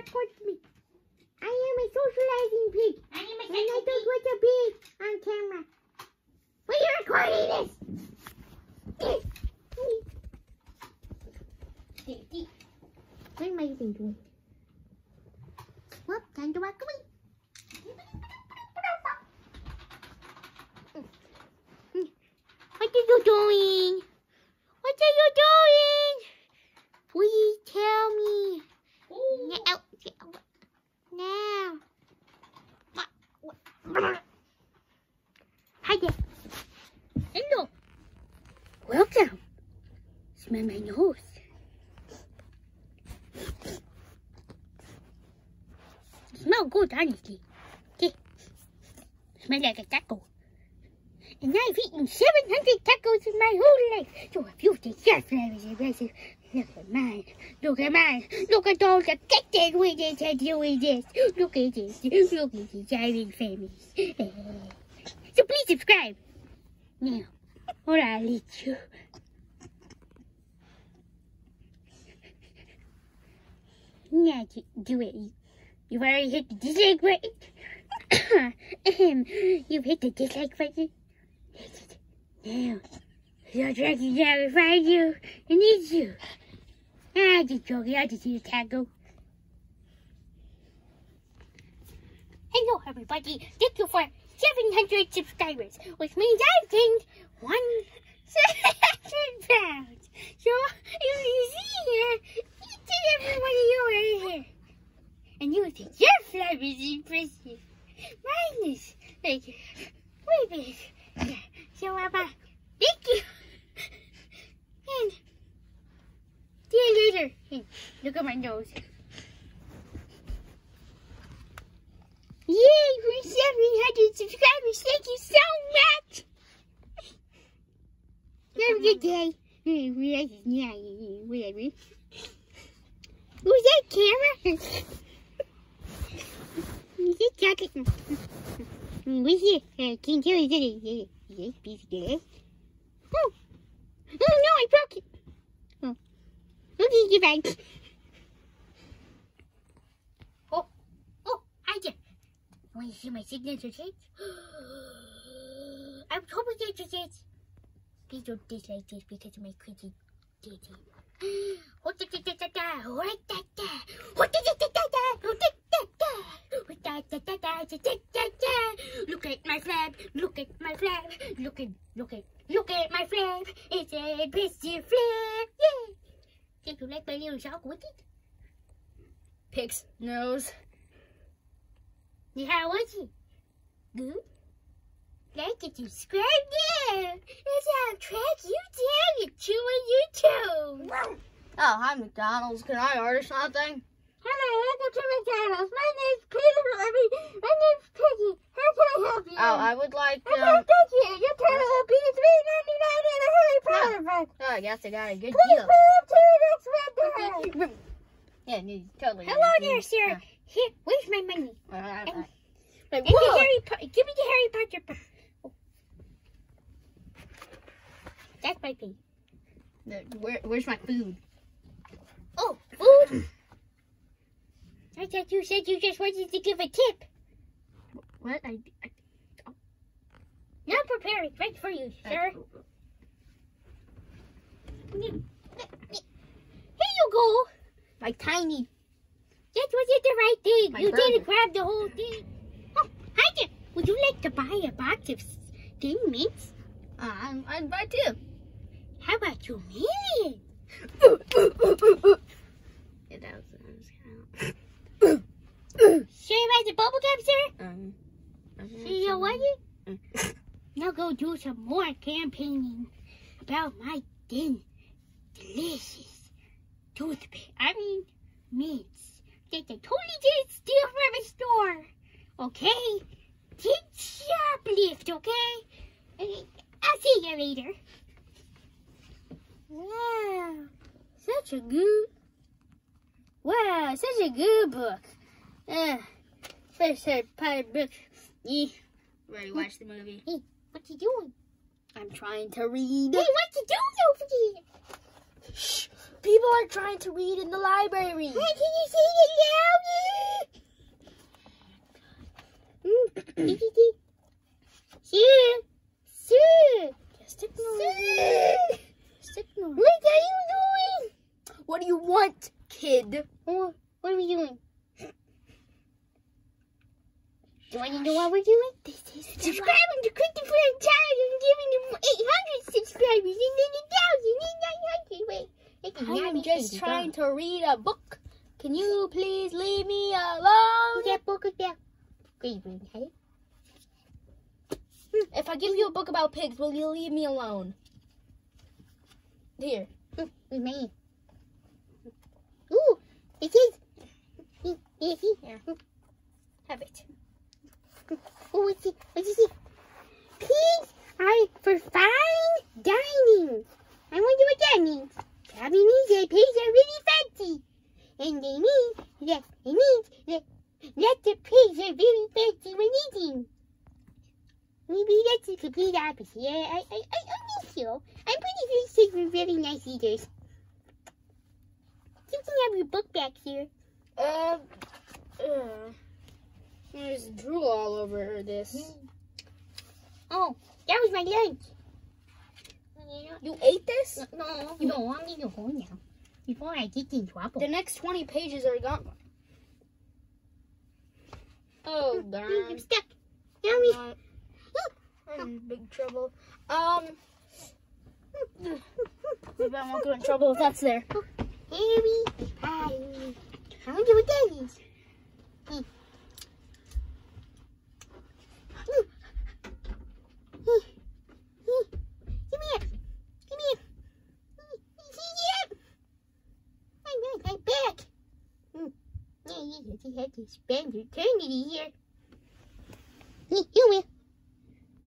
record me. I am a socializing pig. I am a And I don't want to be on camera. But you're recording this. What am I even doing? Well, time to walk away. Hmm. Hmm. What are you doing? What are you doing? Please tell me. Now. Now. Hi there. Hello. Welcome. Smell my nose. Smell good, honestly. Okay. Smell like a taco. And I've eaten 700 tacos in my whole life. So if you think your flavor is aggressive, look at mine. Look at mine. Look at all the with it and doing this. Look at this. Look at this. I'm famous. So please subscribe. Now, or I'll eat you. Do, it. You've already hit the dislike button. You've hit the dislike button. Now, your dragon will find you and eat you. Ah, just joking. I just eat a taco. Hello, everybody. Thank you for 700 subscribers, which means I've gained one thousand pounds. So, if you see here, each and every one of you are here. And you think your flavor is impressive. Mine is like way big. So, uh, thank you. And see you later. And look at my nose. Yay, 700 subscribers. Thank you so much. Have a good day. Whatever. Who's that camera? Is it chocolate? What's it? I can't tell. Is it a piece of glass? Oh. oh no, I broke it. Oh. Okay, goodbye. Oh, oh, hi there. To see my signature change? I'm that you get. Please don't dislike this because of my crazy dating. Da da da da da, da da, da da da da da, da da da, da da da da, da da da da. Look at my flag, look at my flag, look at, look at, look at my flag. It's a impressive flag, yay! Did you like my little shark with it? Pig's nose. How was it? Good? Like and subscribe there. That's how I track you down. You chew on YouTube. Oh, hi McDonald's. Can I order something? Hello, welcome to McDonald's. My name's Peter. Mean, my name's Piggy. How can I help you? Oh, I would like. Okay, Um, thank you. Your total will be three ninety nine and a Harry Potter book. oh, I guess I got a good Please deal. move to the next window. Yeah, totally. Hello there, sir. Here, where's my money? Uh, uh, Give me. Harry Po- Give me the Harry Potter book. Oh. That's my pee. Where, where's my food? Oh, food. I thought you said you just wanted to give a tip. What? I, I Now preparing, right for you, sir. Here you go. my tiny. That wasn't the right thing. My you burger. didn't grab the whole thing. Oh, hi there. Would you like to buy a box of Thin Mints? Uh, I'd buy two. How about two million? Yeah, that was, that was kind Sure about the bubble gum, sir? Um, See you it? Mm. Now go do some more campaigning about my thin, delicious toothpaste. I mean, mints that they totally didn't steal from a store. Okay? Didn't shoplift, okay? Okay, I'll see you later. Wow, such a good, wow, such a good book. Uh, first Harry Potter book. Yeah. Ready, watch the movie. Hey, what you doing? I'm trying to read. Hey, what you doing over there? Shh. People are trying to read in the library. Hey, can you see it louder? Mm. Mm. Sue. Sue. Just What are you doing? What do you want, kid? What are we doing? Need to know what we're doing? This is Subscribing to Cricket Franchise and giving them 800 subscribers and then a thousand and 900. Wait, I'm just trying to read a book. Can you please leave me alone? That book Cleveland, hey? Hmm, if I give you a book about pigs, will you leave me alone? Here. Hmm, we made. Ooh, it is. Hmm, here. Have it. Oh, what's it? What's it? Pigs are for fine dining. I wonder what that means. Probably means that pigs are really fancy. Mean that it means that, that the pigs are very fancy when eating. Maybe that's the complete opposite. I, I, I, I'm not sure. I'm pretty sure pigs are really nice eaters. You can have your book back here. Uh, uh, there's drool all over this. Oh, that was my lunch. You ate this? No, no, I'm gonna go now. Before I get in trouble. The next 20 pages are gone. Oh, darn. I'm stuck. Me. Uh, I'm in big trouble. Um, maybe I won't get in trouble if that's there. Harry, I, I wonder what that is. Hmm. Hmm. Hmm. Hmm. Come here. Come here. Hmm. See here? I'm not, I'm back. Hmm. You had to spend eternity here. You will.